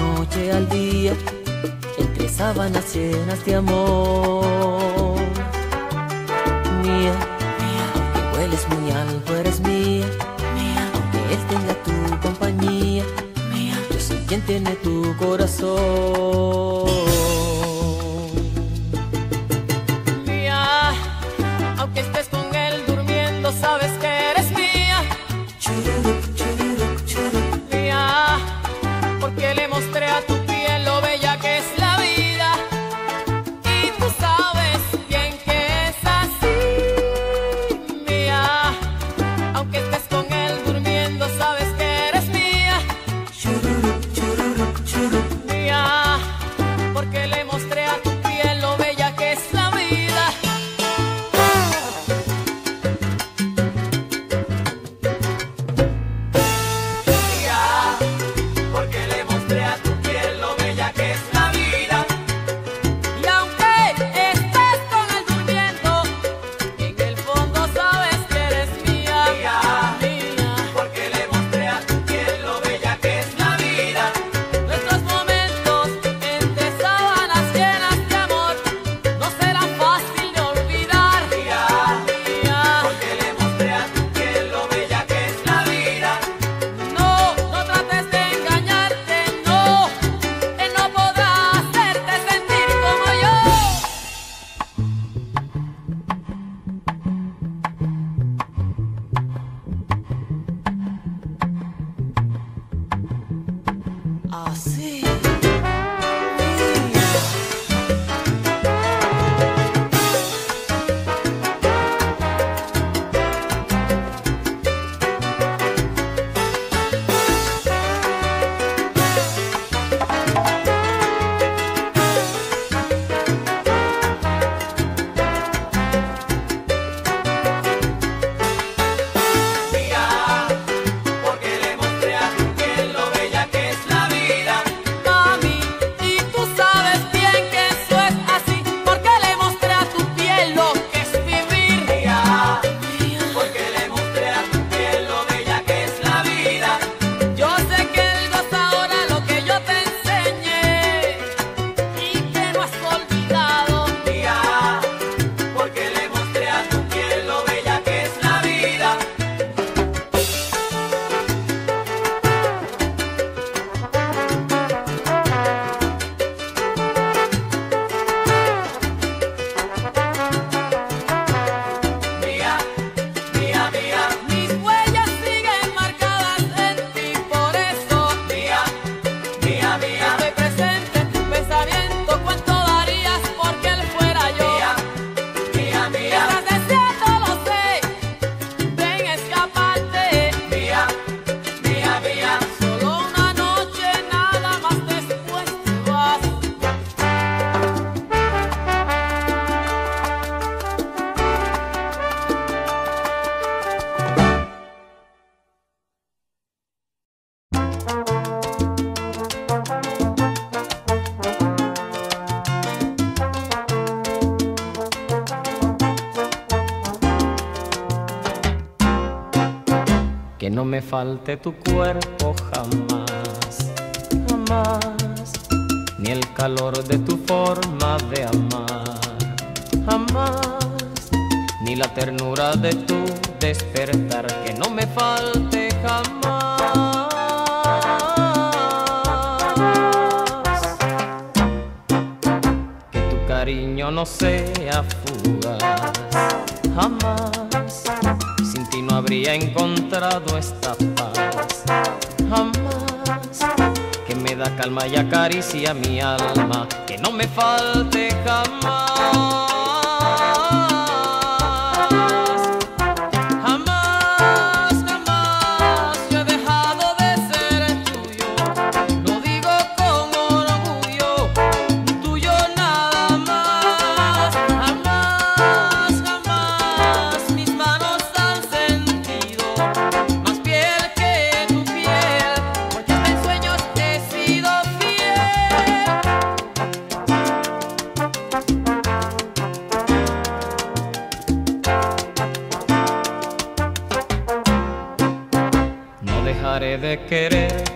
noche al día entre sábanas llenas de amor. Mía, mía, aunque hueles muy alto, eres mía. Mía, aunque él tenga tu compañía. Mía, yo soy quien tiene tu corazón. Falte tu cuerpo jamás, jamás, ni el calor de tu forma de amar, jamás, ni la ternura de tu despertar, que no me falte jamás. Que tu cariño no sea fugaz, jamás. No habría encontrado esta y acaricia mi alma, que no me falte jamás. De quererte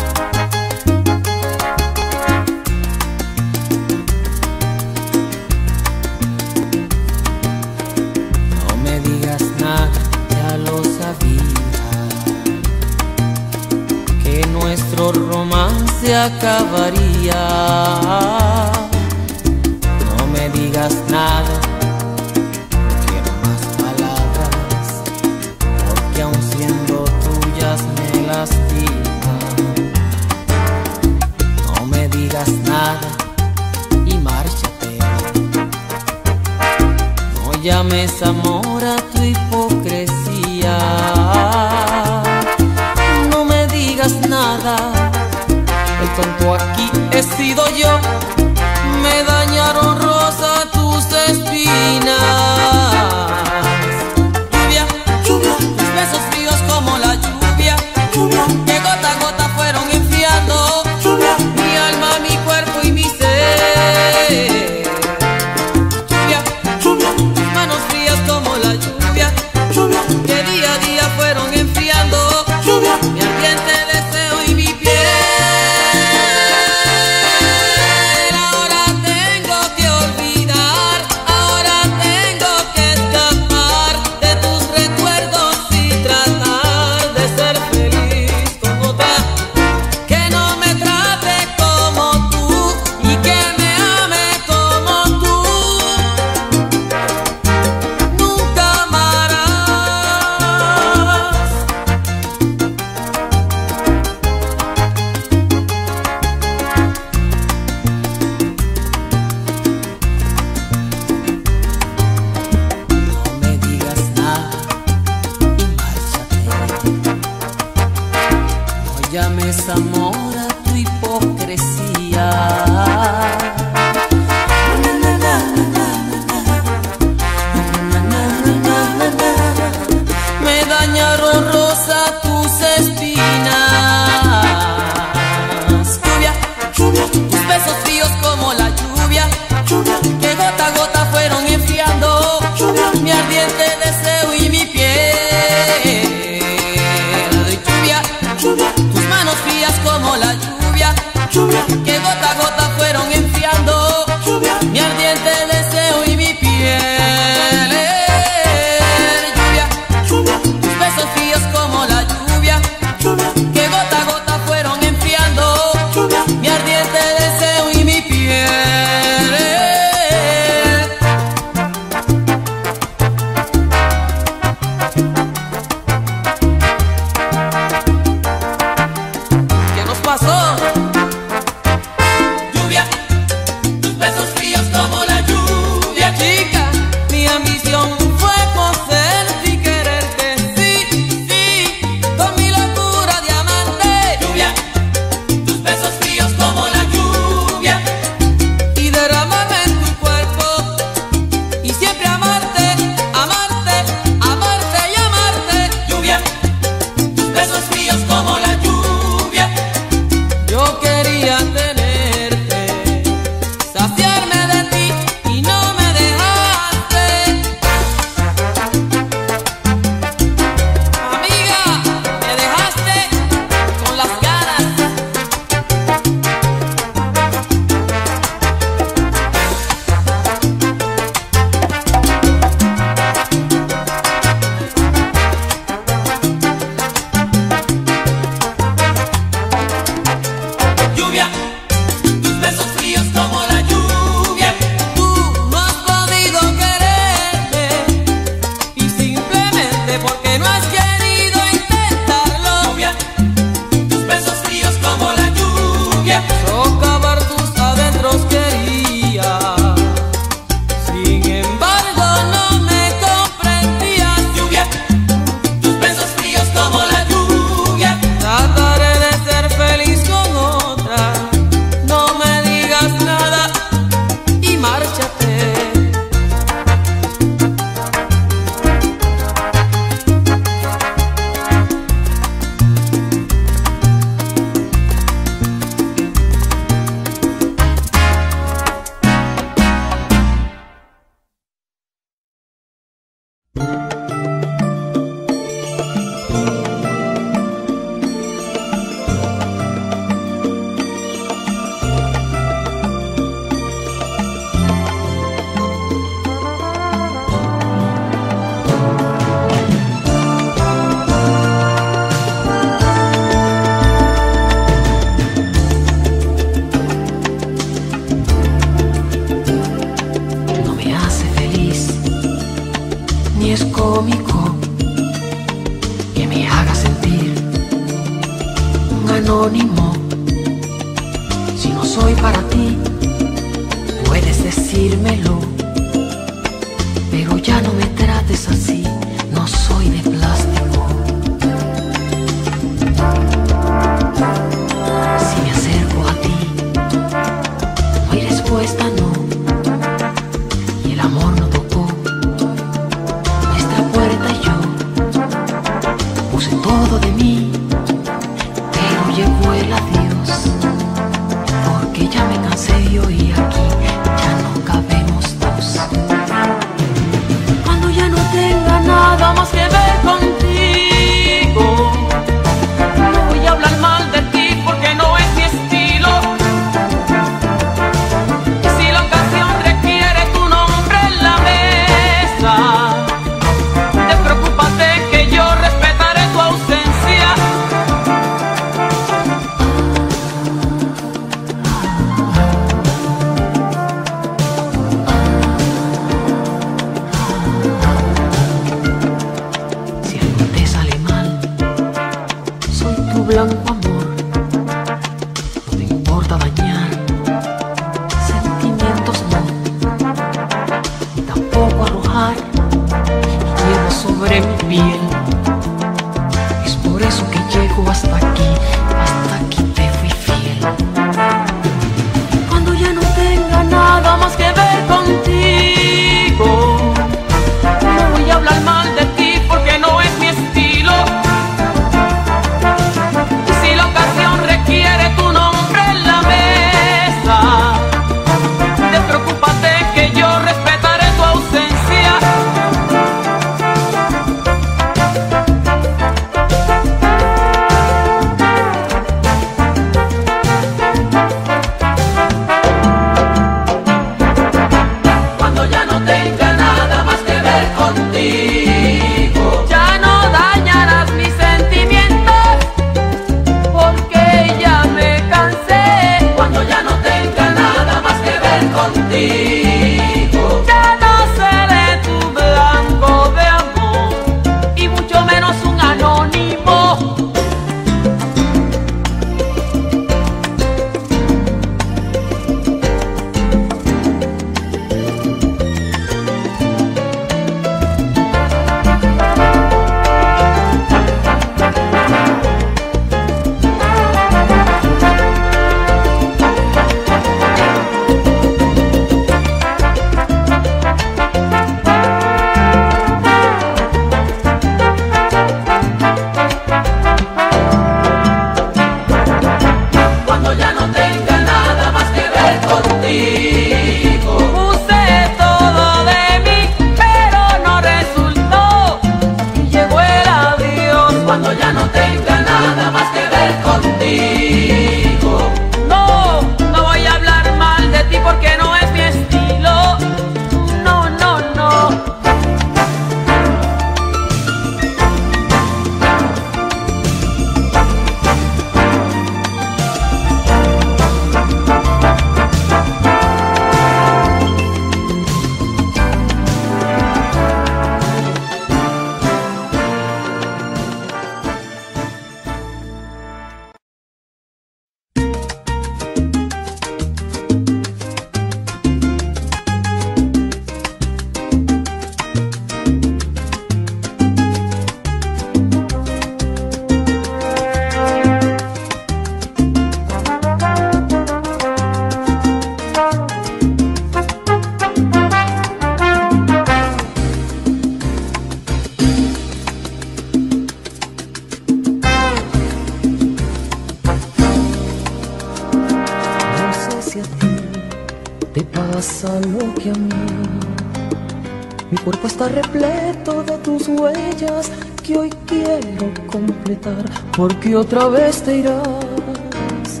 repleto de tus huellas que hoy quiero completar, porque otra vez te irás,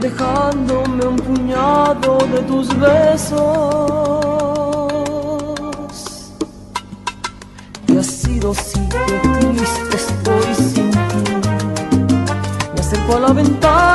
dejándome un puñado de tus besos. Y ha sido si triste estoy sin ti, me acerco a la ventana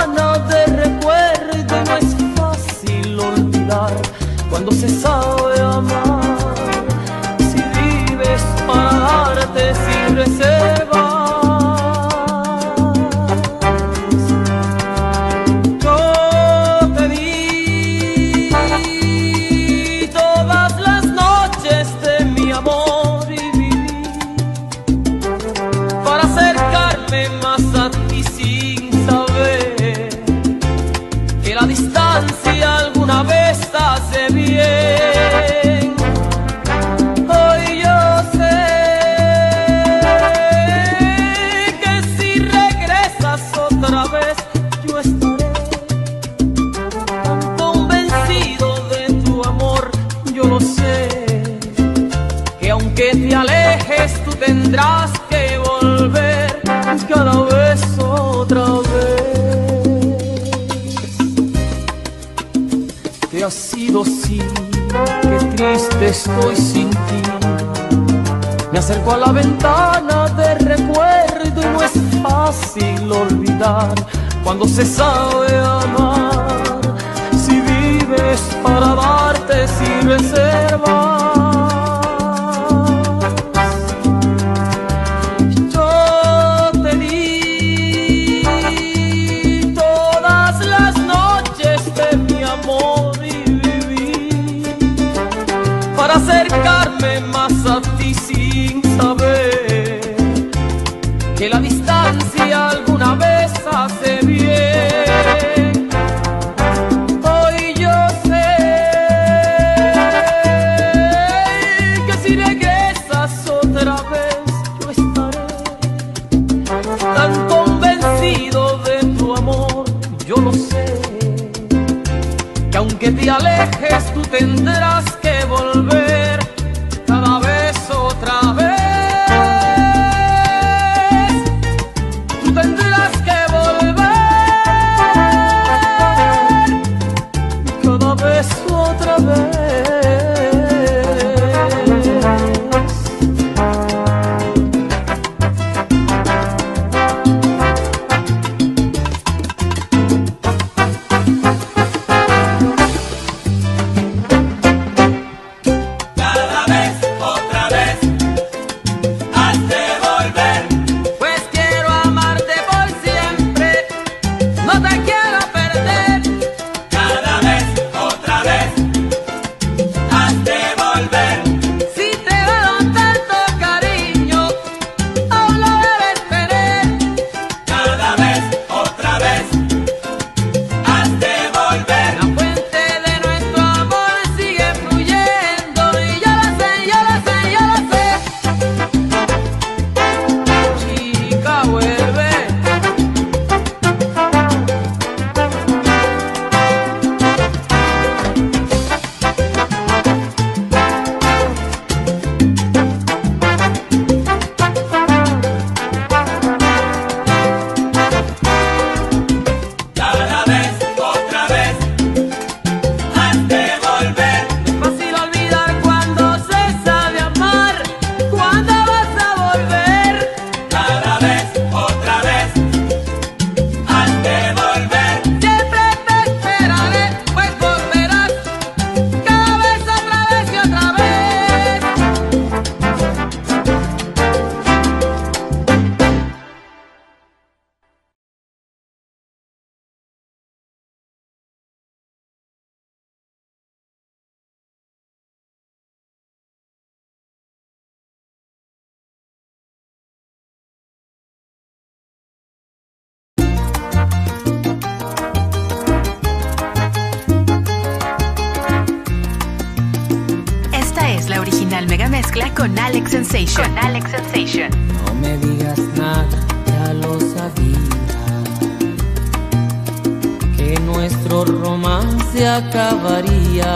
acabaría.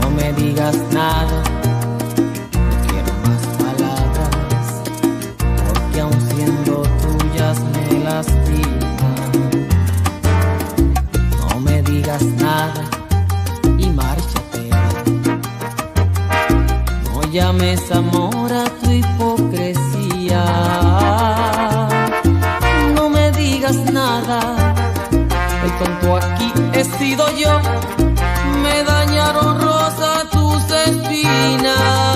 No me digas nada, no quiero más palabras, porque aún siendo tuyas me lastiman. No me digas nada y márchate. No llames amor a tu hipocresía. No me digas nada aquí he sido yo, me dañaron rosa tus espinas.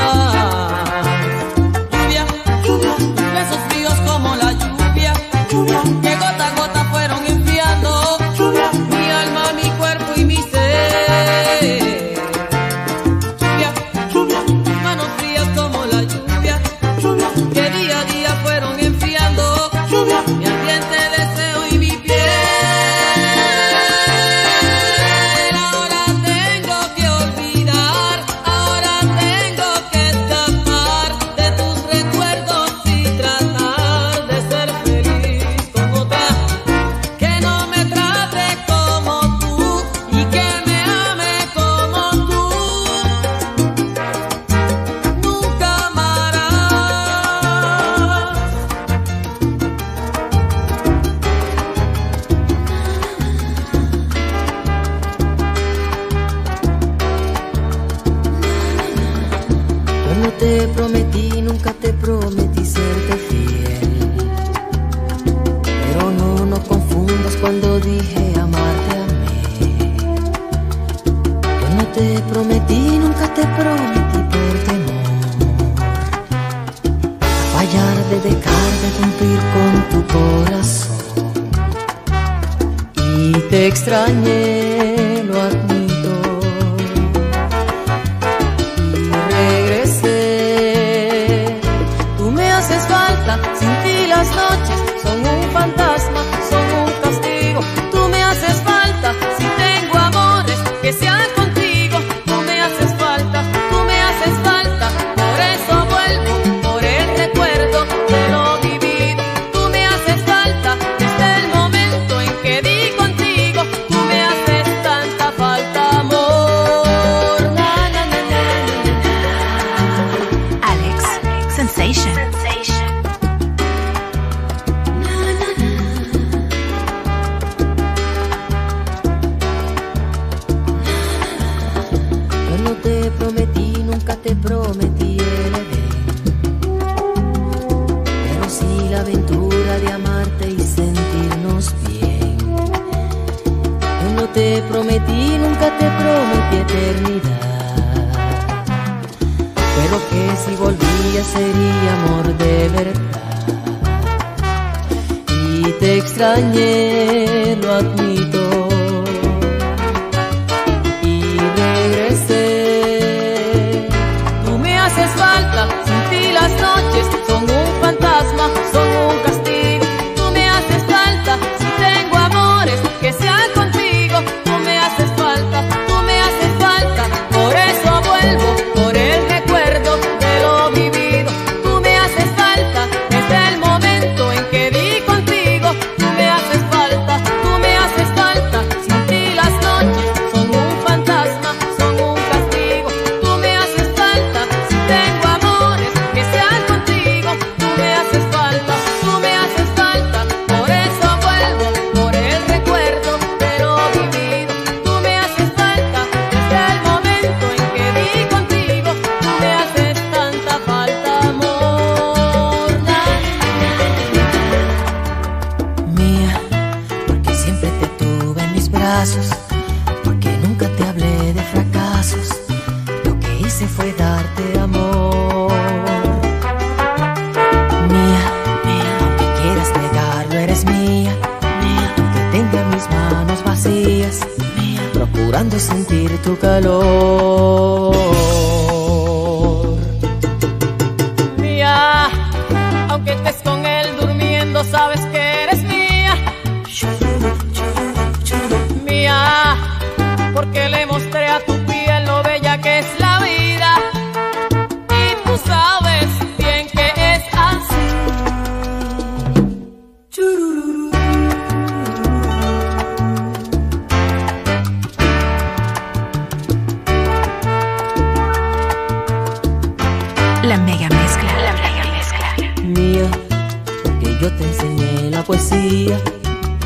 Yo te enseñé la poesía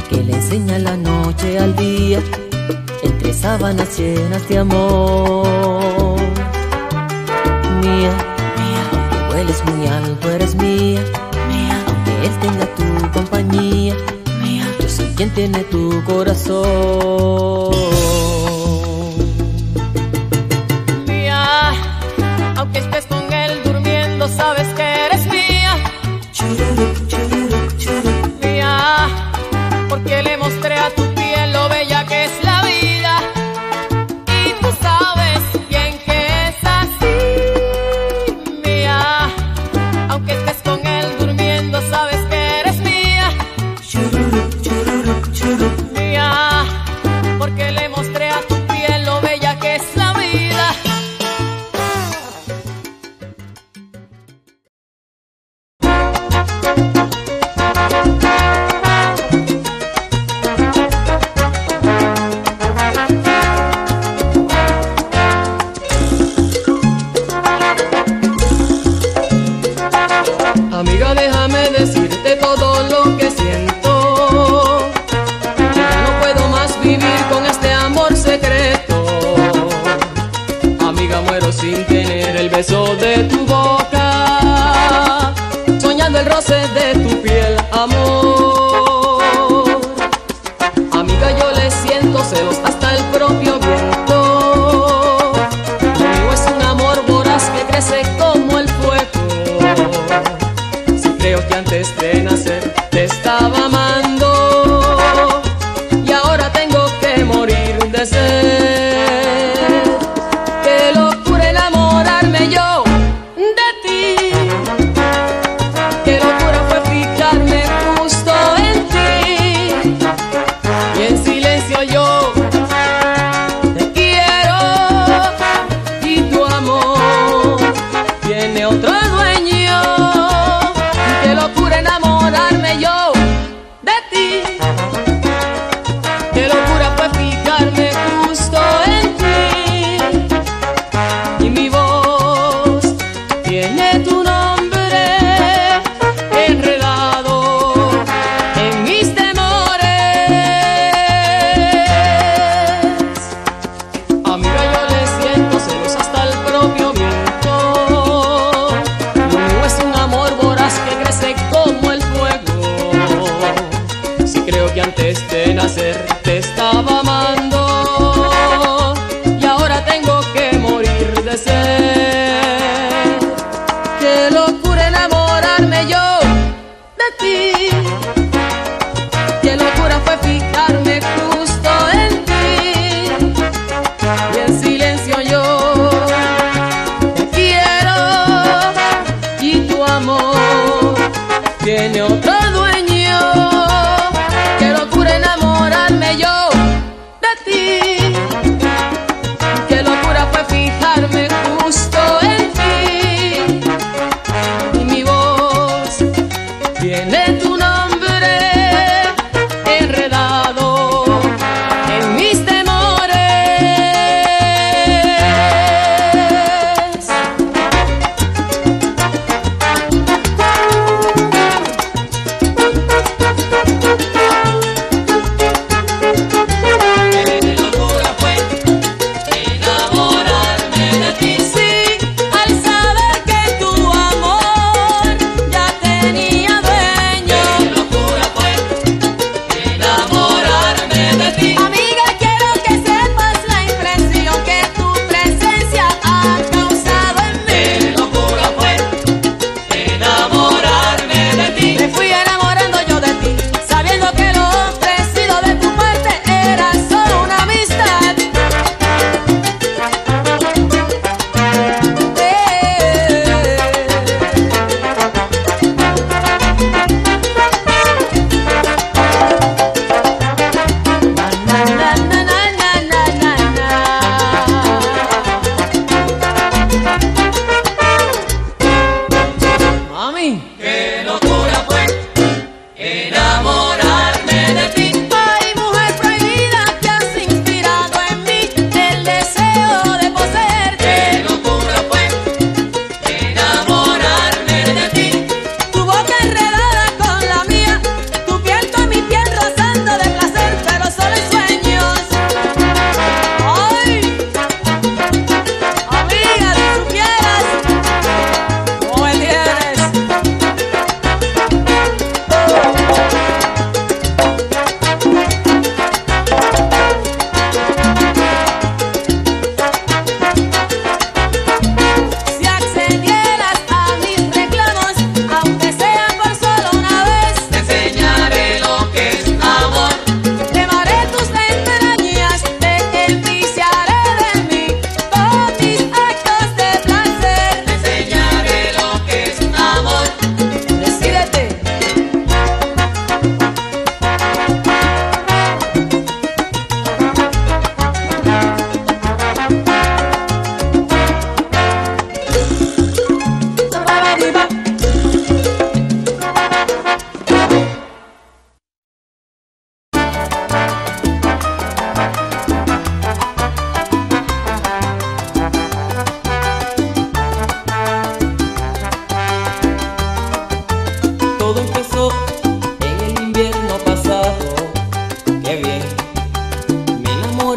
que le enseña la noche al día, entre sábanas llenas de amor. Mía, mía, aunque hueles muy alto, eres mía. Mía, aunque él tenga tu compañía. Mía, yo soy quien tiene tu corazón. celos tiene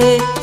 dedi